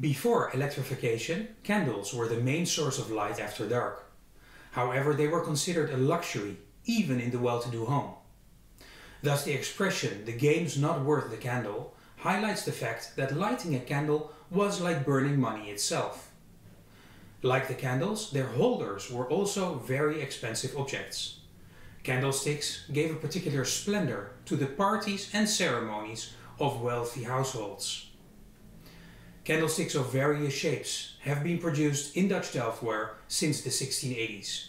Before electrification, candles were the main source of light after dark. However, they were considered a luxury, even in the well-to-do home. Thus the expression, the game's not worth the candle, highlights the fact that lighting a candle was like burning money itself. Like the candles, their holders were also very expensive objects. Candlesticks gave a particular splendor to the parties and ceremonies of wealthy households. Candlesticks of various shapes have been produced in Dutch Delftware since the 1680s.